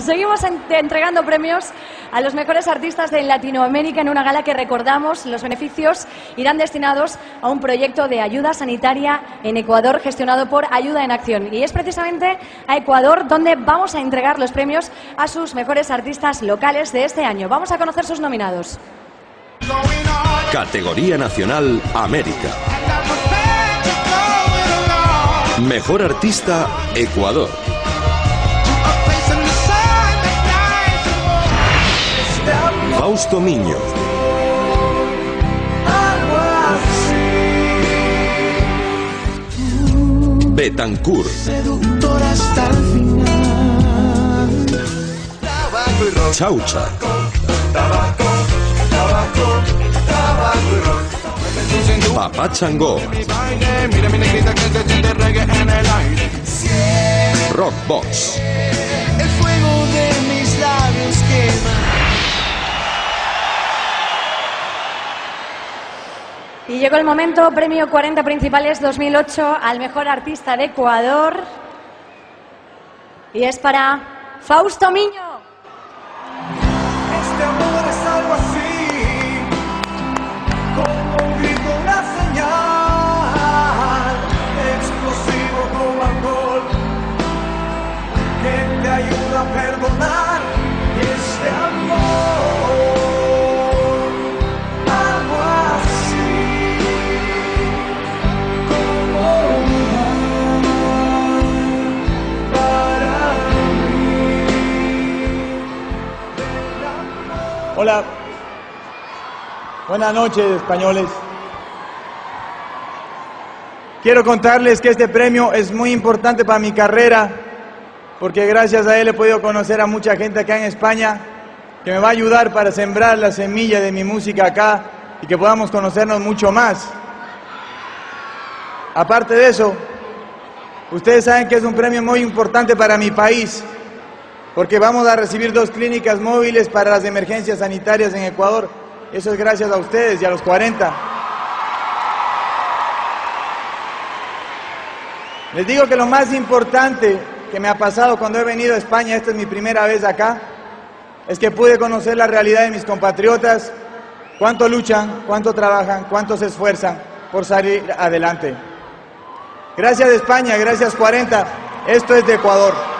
Seguimos entregando premios a los mejores artistas de Latinoamérica en una gala que recordamos los beneficios irán destinados a un proyecto de ayuda sanitaria en Ecuador gestionado por Ayuda en Acción. Y es precisamente a Ecuador donde vamos a entregar los premios a sus mejores artistas locales de este año. Vamos a conocer sus nominados. Categoría Nacional América. Mejor artista Ecuador. Fausto Miño. Betancourt. Chaucha. Papá Changó. Rockbox. El fuego de mis labios quema. Y llegó el momento, premio 40 principales 2008 al mejor artista de Ecuador. Y es para Fausto Miño. Este amor es algo así, como un grito, una señal, explosivo como alcohol, que te ayuda a perdonar. Hola. Buenas noches, españoles. Quiero contarles que este premio es muy importante para mi carrera, porque gracias a él he podido conocer a mucha gente acá en España que me va a ayudar para sembrar la semilla de mi música acá y que podamos conocernos mucho más. Aparte de eso, ustedes saben que es un premio muy importante para mi país, porque vamos a recibir dos clínicas móviles para las emergencias sanitarias en Ecuador. Eso es gracias a ustedes y a los 40. Les digo que lo más importante que me ha pasado cuando he venido a España, esta es mi primera vez acá, es que pude conocer la realidad de mis compatriotas, cuánto luchan, cuánto trabajan, cuánto se esfuerzan por salir adelante. Gracias España, gracias 40, esto es de Ecuador.